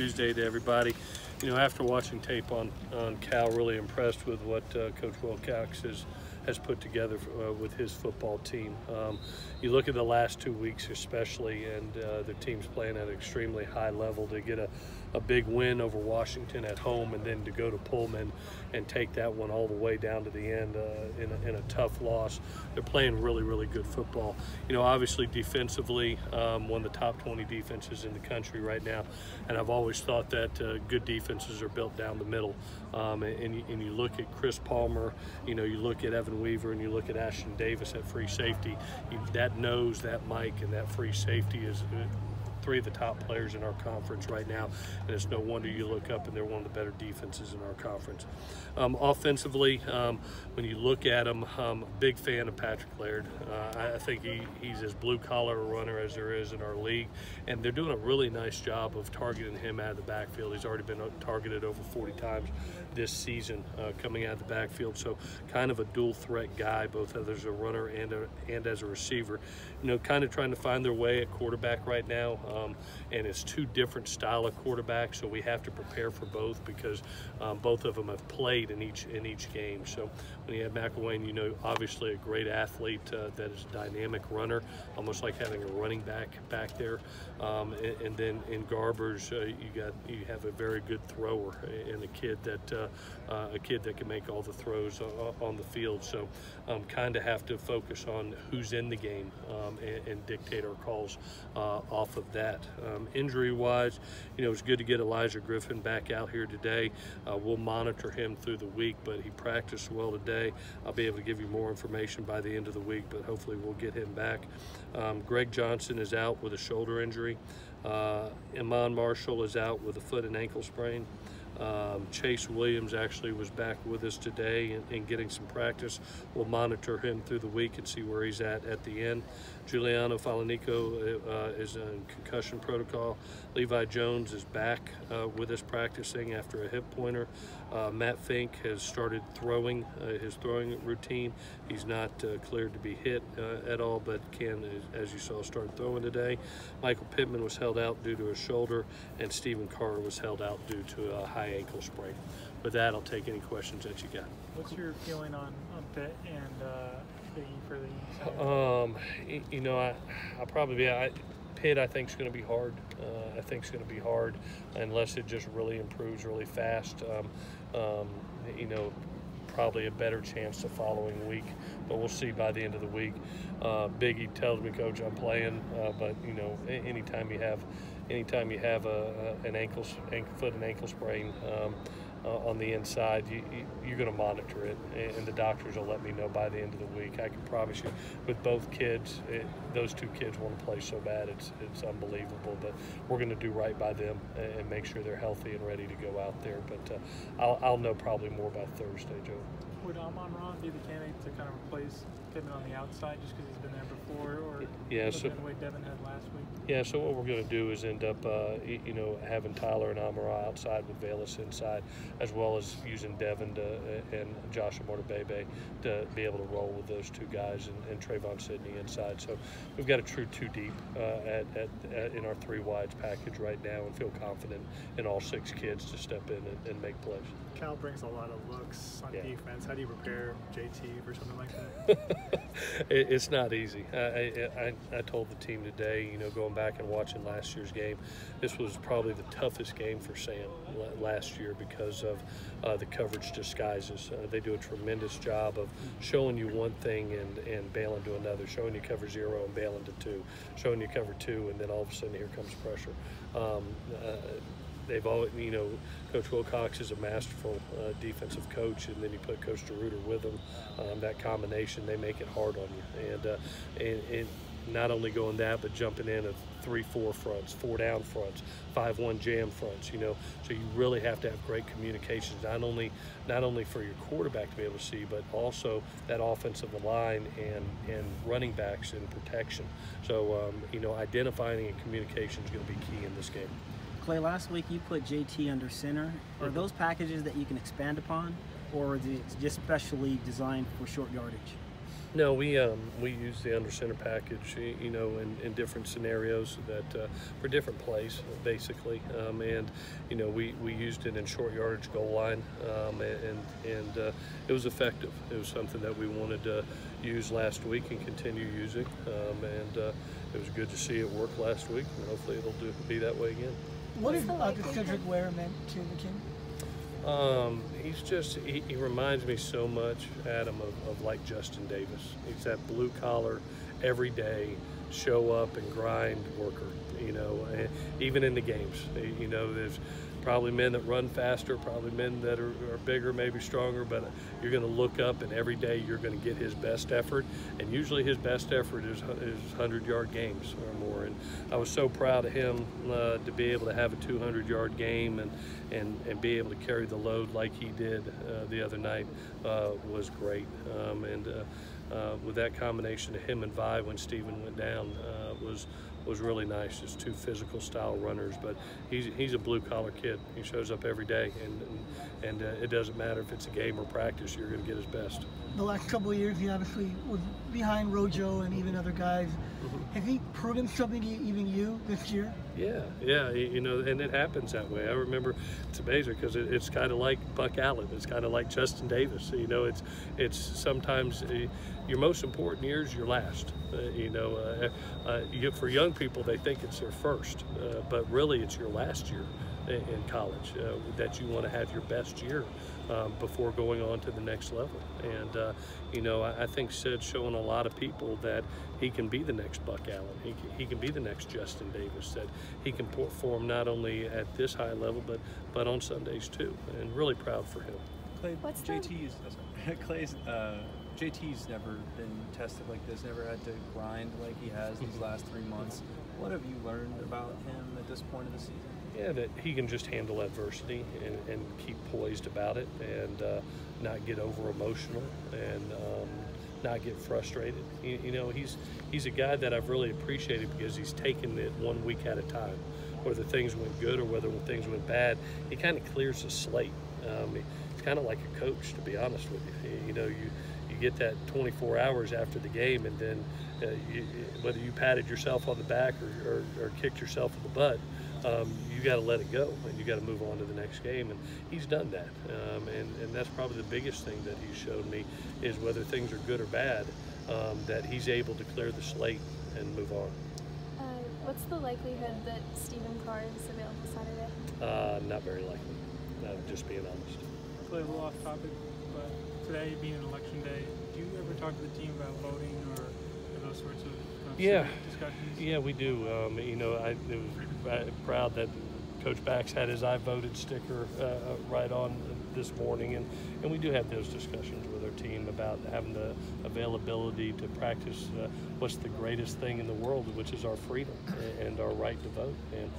Tuesday to everybody. You know, after watching tape on, on Cal, really impressed with what uh, Coach Wilcox has has put together uh, with his football team. Um, you look at the last two weeks, especially, and uh, the team's playing at an extremely high level to get a, a big win over Washington at home, and then to go to Pullman and take that one all the way down to the end uh, in, a, in, a, tough loss. They're playing really, really good football. You know, obviously defensively, um, one of the top 20 defenses in the country right now, and I've always thought that uh, good defenses are built down the middle. Um, and, and, you, and you look at Chris Palmer, you know, you look at Evan Weaver, and you look at Ashtyn Davis at free safety. That nose, that Mike, and that free safety is three of the top players in our conference right now, and it's no wonder you look up and they're one of the better defenses in our conference. Um, offensively, um, when you look at them, um, big fan of Patrick Laird. Uh, I, I, think he, he's as blue collar a runner as there is in our league, and they're doing a really nice job of targeting him out of the backfield. He's already been targeted over 40 times this season uh, coming out of the backfield, so kind of a dual threat guy, both as a runner and a, and as a receiver. You know, kind of trying to find their way at quarterback right now, um, and it's two different style of quarterbacks, so we have to prepare for both because um, both of them have played in each in each game. So when you have McIlwain, you know, obviously a great athlete uh, that is a dynamic runner, almost like having a running back back there. Um, and, and, then in Garbers, uh, you got you have a very good thrower and a kid that uh a kid that can make all the throws on the field. So um, kind of have to focus on who's in the game um, and, and, dictate our calls uh, off of that. Um, Injury-wise, you know, it's good to get Olaijah Griffin back out here today. Uh, we'll monitor him through the week, but he practiced well today. I'll be able to give you more information by the end of the week, but hopefully we'll get him back. Um, Greg Johnson is out with a shoulder injury. Uh, Iman Marshall is out with a foot and ankle sprain. Um, Chase Williams actually was back with us today and, and, getting some practice. We'll monitor him through the week and see where he's at at the end. Giuliano Falanico uh, is in concussion protocol. Levi Jones is back uh, with us practicing after a hip pointer. Uh, Matt Fink has started throwing uh, his throwing routine. He's not uh, cleared to be hit uh, at all, but can, as you saw, start throwing today. Michael Pittman was held out due to a shoulder, and Stephen Carr was held out due to a high ankle sprain. With that, I'll take any questions that you got. What's your feeling on, on Pitt and for the Um, you know, I, I'll probably be. I, Pitt, I think, is going to be hard. Uh, I think it's going to be hard unless it just really improves really fast. Um, um, you know, probably a better chance the following week, but we'll see by the end of the week. Uh, Biggie tells me, Coach, I'm playing, uh, but you know, anytime you have, anytime you have a, a an ankle, ankle, foot and ankle sprain. Um, uh, on the inside, you, you, are going to monitor it, and the doctors will let me know by the end of the week. I can promise you, with both kids, it, those two kids want to play so bad, it's it's unbelievable. But we're going to do right by them and make sure they're healthy and ready to go out there. But uh, I'll, I'll know probably more by Thursday, Joe. Would Amon Ra be the candidate to kind of replace Pittman on the outside just because he's been there before, or yeah, so, the way Devin had last week? Yeah, so what we're going to do is end up, uh, you know, having Tyler and Amon-Ra outside with Velus inside, as well as using Devin to, uh, and Josh Imatorbhebhe to be able to roll with those two guys and, and Trevon Sidney inside. So we've got a true two deep uh, at, at, at, in our three wides package right now and feel confident in all six kids to step in and, and make plays. Cal brings a lot of looks on yeah. defense. How do you prepare JT for something like that? it, it's not easy. I, I, I told the team today, you know, going back and watching last year's game, this was probably the toughest game for Sam last year because of uh, the coverage disguises. Uh, they do a tremendous job of showing you one thing and, and bailing to another, showing you cover zero and bailing to two, showing you cover two, and then all of a sudden here comes pressure. Um, uh, they've all, you know, Coach Wilcox is a masterful uh, defensive coach, and then you put Coach DeRuyter with them. Um, that combination, they make it hard on you. And, uh, and, and not only going that, but jumping in at three, four fronts, four down fronts, five one jam fronts. You know, so you really have to have great communications, not only not only for your quarterback to be able to see, but also that offensive line and and running backs and protection. So um, you know, identifying and communication is going to be key in this game. Clay, last week you put JT under center. Are mm-hmm. those packages that you can expand upon, or is it just specially designed for short yardage? No, we um, we use the under center package, you know, in, in different scenarios that uh, for different plays, basically. Um, and you know, we, we used it in short yardage goal line, um, and and uh, it was effective. It was something that we wanted to use last week and continue using. Um, and uh, it was good to see it work last week, and hopefully it'll do be that way again. What What's is uh, Cedric Ware meant to the team? Um, he's just, he, he reminds me so much, Adam, of, of like Justin Davis. He's that blue collar, every day, show up and grind worker, you know, and even in the games. You know, there's probably men that run faster, probably men that are, are bigger, maybe stronger, but you're going to look up and every day you're going to get his best effort. And usually his best effort is, is 100 yard games or more. And I was so proud of him uh, to be able to have a 200 yard game and, and, and be able to carry the load like he did uh, the other night uh, was great. Um, and uh, with that combination of him and Vi when Steven went down uh, was was really nice. Just two physical style runners, but he's he's a blue collar kid. He shows up every day, and and, and uh, it doesn't matter if it's a game or practice. You're going to get his best. The last couple of years, he obviously was behind Rojo and even other guys. Has he proven something to even you this year? Yeah, yeah, you know, and it happens that way. I remember it's amazing because it, it's kind of like Buck Allen. It's kind of like Justin Davis. You know, it's it's sometimes uh, your most important years, your last. Uh, you know, uh, uh, you, for young people, they think it's their first, uh, but really it's your last year in, in college uh, that you want to have your best year um, before going on to the next level. And uh, you know, I, I think Sid's showing a lot of people that he can be the next Buck Allen. He can, he can be the next Justin Davis. That he can perform not only at this high level, but but on Sundays too. And really proud for him. Clay, What's the- JT's. Clay's uh, JT's never been tested like this. Never had to grind like he has these last three months. What have you learned about him at this point of the season? Yeah, that he can just handle adversity and, and keep poised about it and uh, not get over emotional and um, not get frustrated. You, you know, he's he's a guy that I've really appreciated because he's taken it one week at a time. Whether things went good or whether things went bad, he kind of clears the slate. Um, he's kind of like a coach, to be honest with you. You know, you get that 24 hours after the game, and then uh, you, whether you patted yourself on the back or, or, or kicked yourself in the butt, um, you got to let it go and you got to move on to the next game. And he's done that. Um, and, and that's probably the biggest thing that he's showed me is whether things are good or bad, um, that he's able to clear the slate and move on. Uh, what's the likelihood that Stephen Carr is available Saturday? Uh, not very likely, uh, just being honest. Play a little off topic, but today being an election day, do you ever talk to the team about voting or those sorts of uh, Yeah. discussions? Yeah, we do. Um, you know, I, it was proud that Coach Bax had his "I voted" sticker uh, right on this morning, and, and we do have those discussions with our team about having the availability to practice uh, what's the greatest thing in the world, which is our freedom and our right to vote. And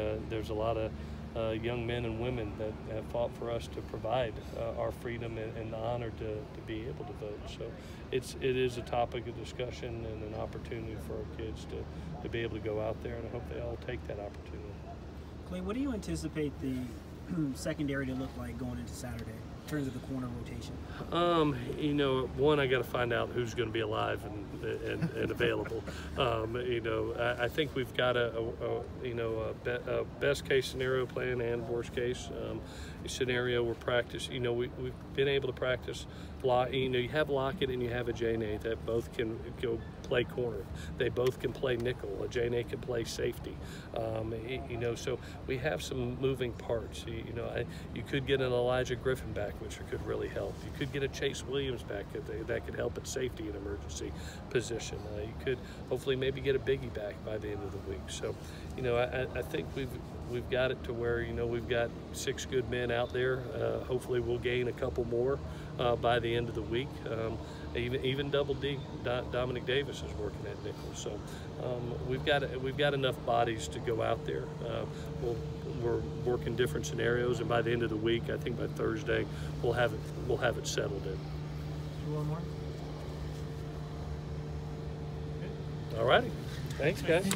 uh, there's a lot of uh, young men and women that have fought for us to provide uh, our freedom and, and the honor to, to be able to vote. So it's it is a topic of discussion and an opportunity for our kids to, to be able to go out there, and I hope they all take that opportunity. Clay, what do you anticipate the secondary to look like going into Saturday terms of the corner rotation? Um, you know, one, I got to find out who's going to be alive and and, and available. Um, you know, I, I think we've got a, a, a you know a, be, a best case scenario plan and worst case um, scenario. We're practice. You know, we we've been able to practice. Lock, you know, you have Lockett and you have Ajene that both can go play corner. They both can play nickel. Ajene can play safety. Um, you know, so we have some moving parts. You, you know, I, you could get an Olaijah Griffin back, which could really help. You could get a Chase Williams back that, that could help at safety in emergency position. Uh, you could hopefully maybe get a Biggie back by the end of the week. So, you know, I- I think we've we've got it to where you know we've got six good men out there. Uh, hopefully, we'll gain a couple more uh, by the end of the week. Um, even even Double D Do- Dominic Davis is working at nickel. So um, we've got we've got enough bodies to go out there. Uh, we'll, we're working different scenarios, and by the end of the week, I think by Thursday, we'll have it we'll have it settled in. One more? All righty, thanks, guys.